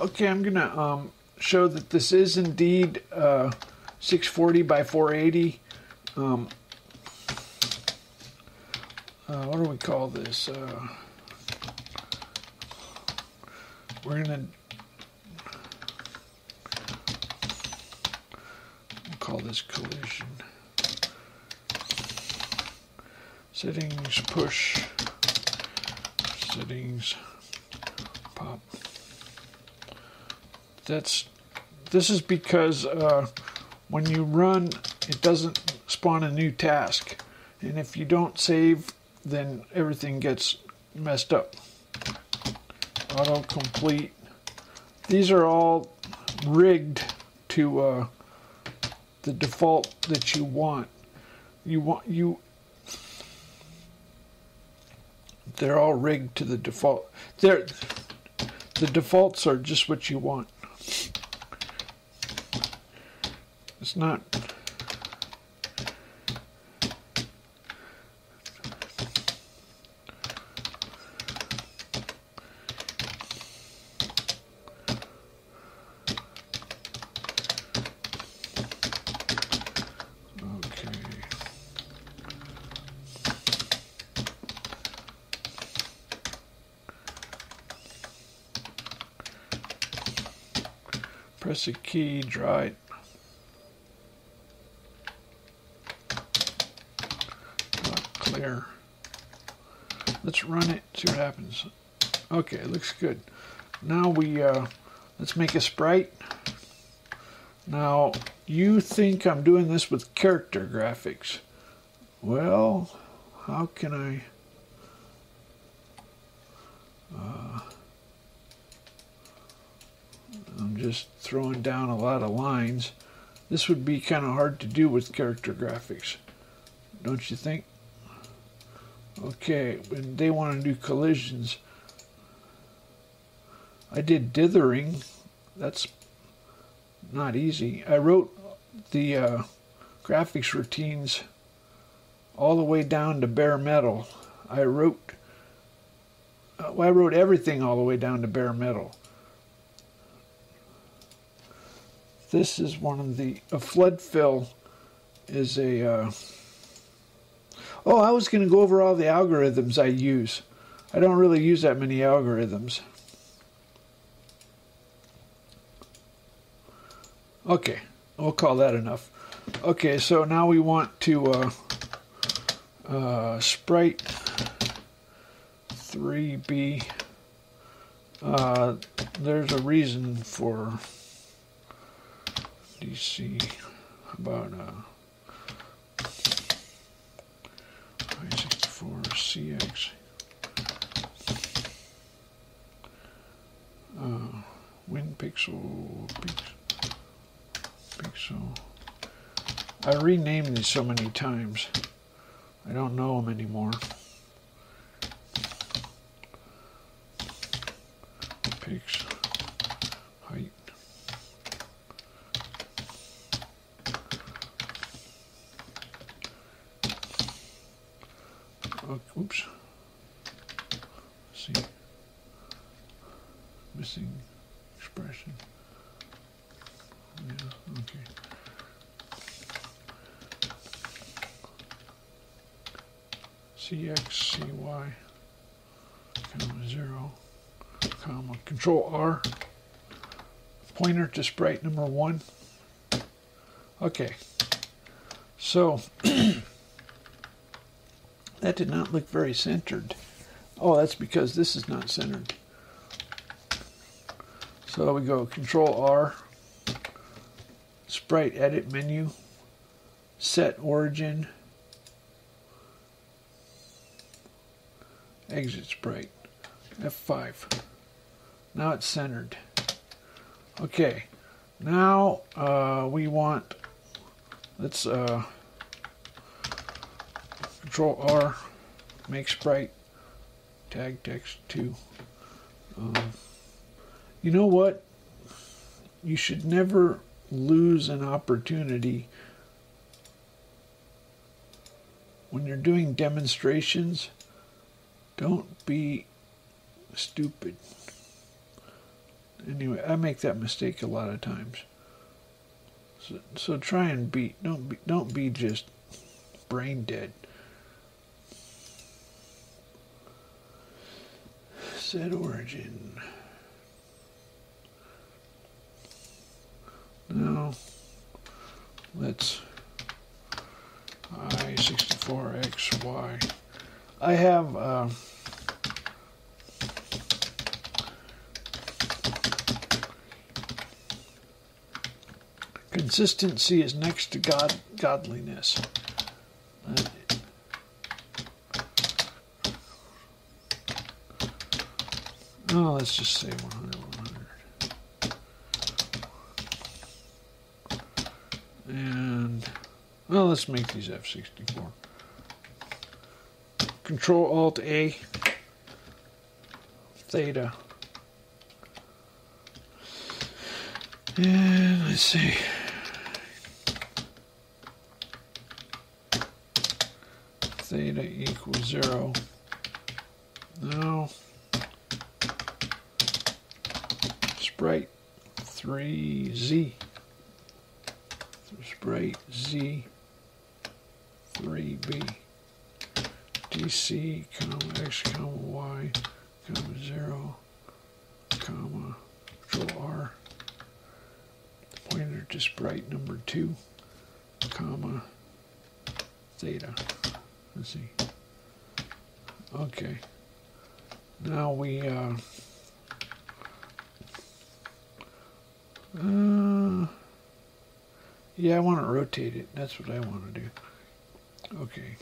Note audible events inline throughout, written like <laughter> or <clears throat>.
Okay, I'm gonna um, show that this is indeed uh, 640 by 480. Um, uh, what do we call this? Uh, we're gonna we'll call this collision. Settings push. Settings pop. That's this is because uh, when you run, it doesn't spawn a new task, and if you don't save, then everything gets messed up. Auto complete. These are all rigged to uh, the default that you want. You want you. They're all rigged to the default. They're the defaults are just what you want. It's not. Press a key, draw it. Clear. Let's run it, see what happens. Okay, it looks good. Now we, uh, let's make a sprite. Now, you think I'm doing this with character graphics. Well, how can I... Uh, I'm just throwing down a lot of lines. This would be kind of hard to do with character graphics, don't you think? Okay, when they want to do collisions, I did dithering. That's not easy. I wrote the uh, graphics routines all the way down to bare metal. I wrote, uh, well, I wrote everything all the way down to bare metal. This is one of the a flood fill is a. Uh, oh, I was going to go over all the algorithms I use. I don't really use that many algorithms. Okay, we'll call that enough. Okay, so now we want to uh, uh, sprite 3B. Uh, there's a reason for DC about uh, 64 CX. Uh, win pixel, pixel, pixel. I renamed these so many times. I don't know them anymore. Pixel height. Oh, oops. Let's see. Missing expression. Yeah, okay. CX, CY, comma zero, comma, control R, pointer to sprite number one. Okay, so <clears throat> that did not look very centered. Oh, that's because this is not centered. So we go Control R, Sprite Edit menu, Set Origin, Exit Sprite, F5. Now it's centered. Okay, now uh, we want, let's uh, Control R, make sprite, tag text 2. Um, you know what? You should never lose an opportunity when you're doing demonstrations. Don't be stupid. Anyway, I make that mistake a lot of times. So, so try and be don't be don't be just brain dead. Set origin. Now let's i64xy. I have uh, consistency is next to God godliness. Uh, oh, let's just say 100, 100. And, well, let's make these F64. Control Alt A, theta. And let's see. Theta equals zero. Now, sprite 3z. Sprite z 3b. DC, comma, X, comma, Y, comma, 0, comma, Control R, pointer to sprite number 2, comma, theta. Let's see. Okay. Now we, uh, uh, yeah, I want to rotate it. That's what I want to do. Okay.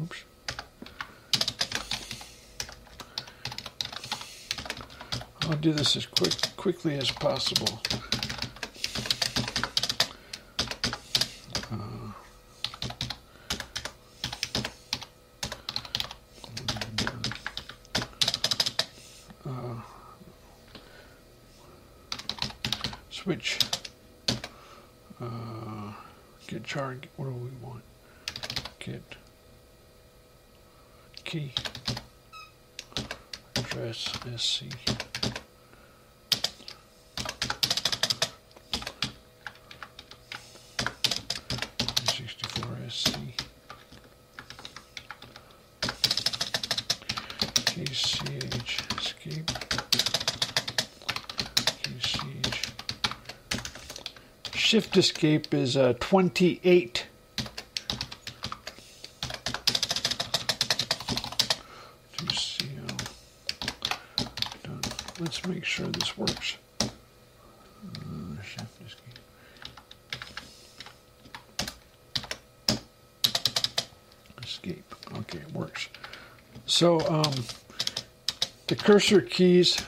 Oops. I'll do this as quick quickly as possible. Uh, uh, switch. Uh, get charged. What do we want? Get key address SC. SC. KCH escape. KCH. Shift escape is uh, 28. Let's make sure this works. Escape. Escape. Okay, it works. So um, the cursor keys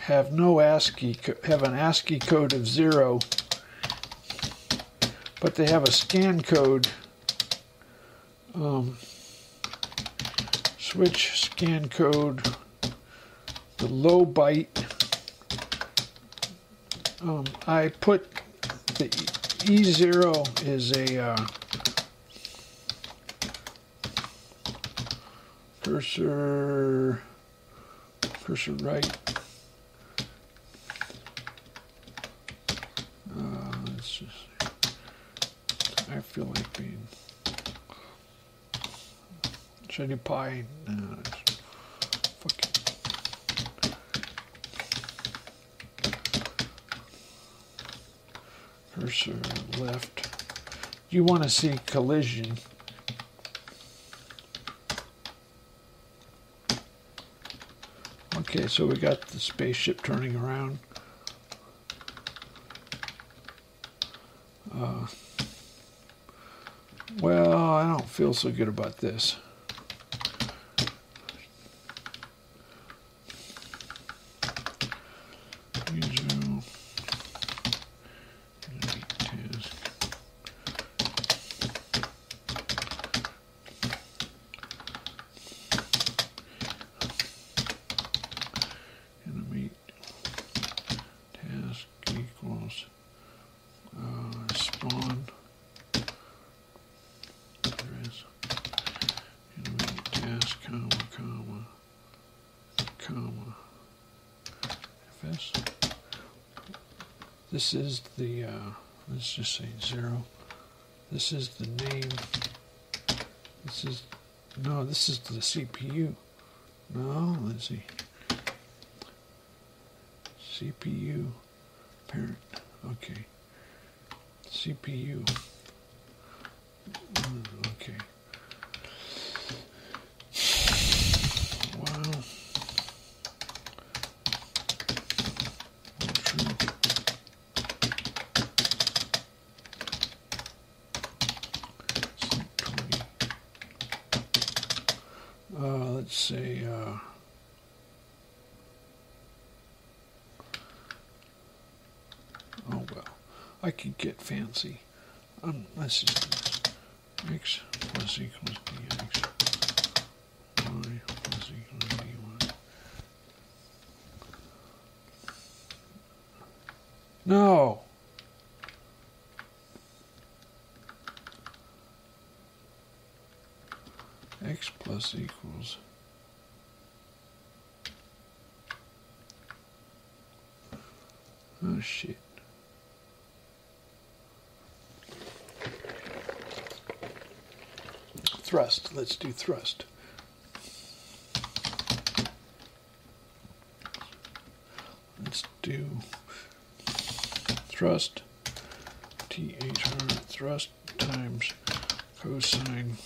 have no ASCII, have an ASCII code of zero, but they have a scan code. Um, switch scan code the low byte. Um, I put the E0 is a uh, cursor cursor right. Uh, just. I feel like being. Should I do cursor left. You want to see collision. Okay, so we got the spaceship turning around. Uh, well, I don't feel so good about this. Fs. This is the, uh, let's just say zero. This is the name. This is, no, this is the CPU. No, let's see. CPU parent. Okay. CPU. Mm, Okay. Say, uh, oh well, I could get fancy. Um, let's just. X plus equals dx. Y plus equals dy. No. X plus equals Oh shit. Thrust. Let's do thrust. Let's do thrust. THR thrust times cosine.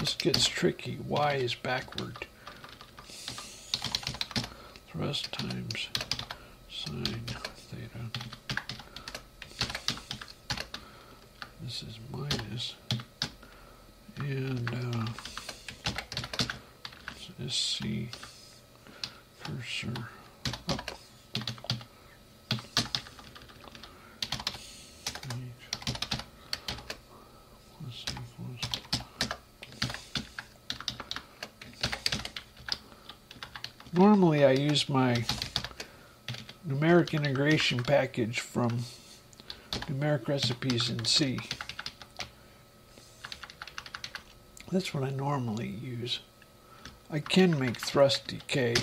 This gets tricky. Y is backward. Thrust times sine theta. This is minus. And uh, SC cursor up. Plus equals Normally I use my numeric integration package from numeric recipes in C. That's what I normally use. I can make thrust decay.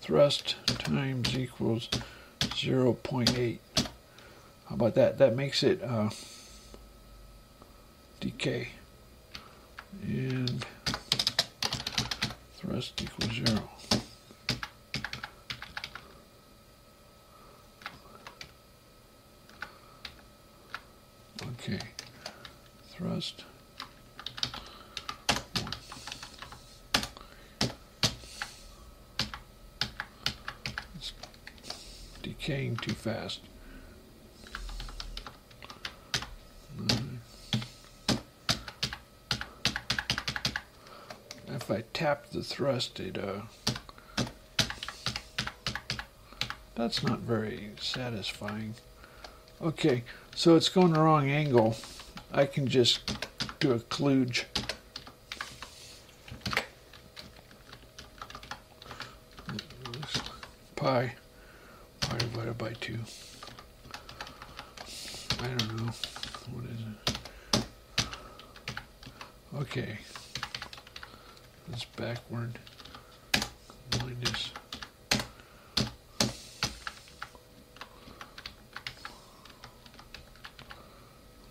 Thrust times equals 0.8. How about that? That makes it uh, decay. And thrust equals zero. Okay, thrust. It's decaying too fast. If I tap the thrust, it uh, that's not very satisfying. Okay, so it's going the wrong angle. I can just do a kludge. Pi, pi divided by 2. I don't know. What is it? Okay. It's backward. Minus.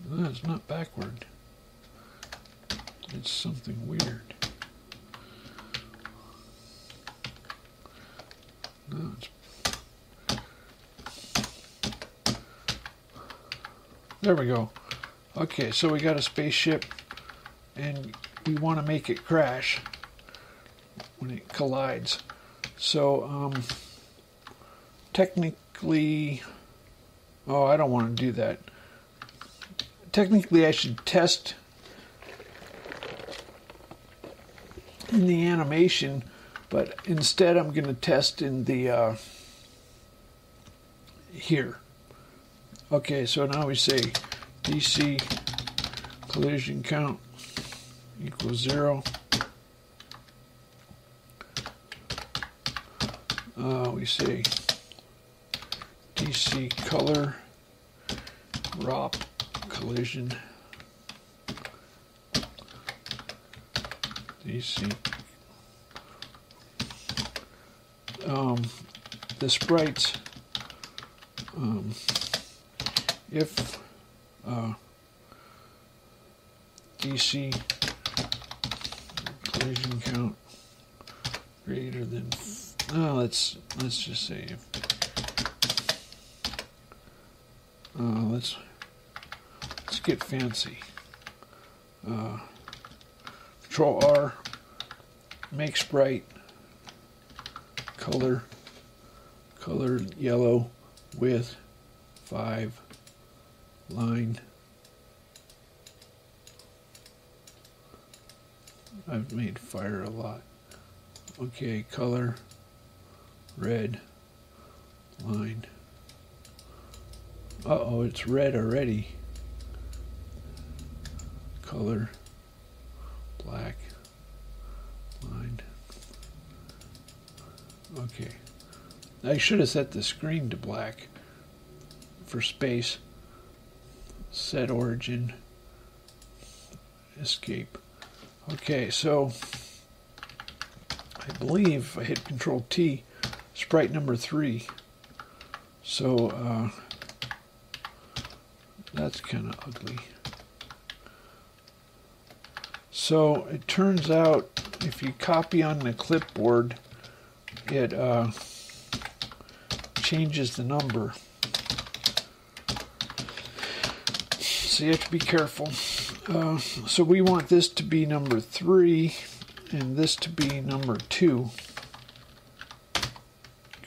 No, not backward. It's something weird. No. There we go. Okay, so we got a spaceship and we want to make it crash when it collides. So, um, technically, oh, I don't want to do that technically I should test in the animation, but instead I'm going to test in the uh, here. Okay, so now we say DC collision count equals zero. uh, we say DC color ROP collision. DC um, the sprites um, if uh, DC collision count greater than no, let's let's just if, uh, let's let's get fancy. Uh, Control R, make sprite, color, color yellow with five line. I've made fire a lot. Okay, color, red, line. Uh oh, it's red already. Color, black, line. Okay. I should have set the screen to black for space. Set origin. Escape. Okay, so I believe I hit Control T, sprite number three. So uh, that's kind of ugly. So it turns out if you copy on the clipboard, it uh, changes the number. So you have to be careful. Uh, so we want this to be number three and this to be number two.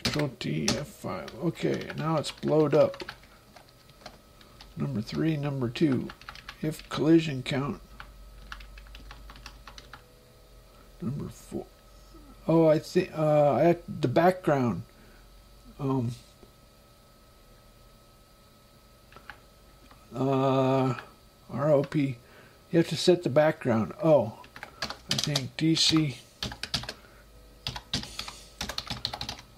T F5. Okay, now it's blowed up. Number three, number two. If collision count. Number four. Oh, I think uh, the background. Um. Uh, ROP. You have to set the background. Oh, I think DC.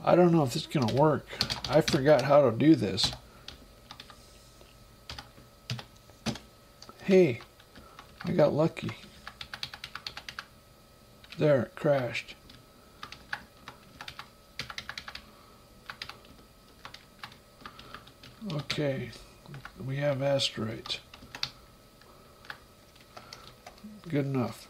I don't know if this is going to work. I forgot how to do this. Hey, I got lucky. There, it crashed. Okay, we have asteroids. Good enough.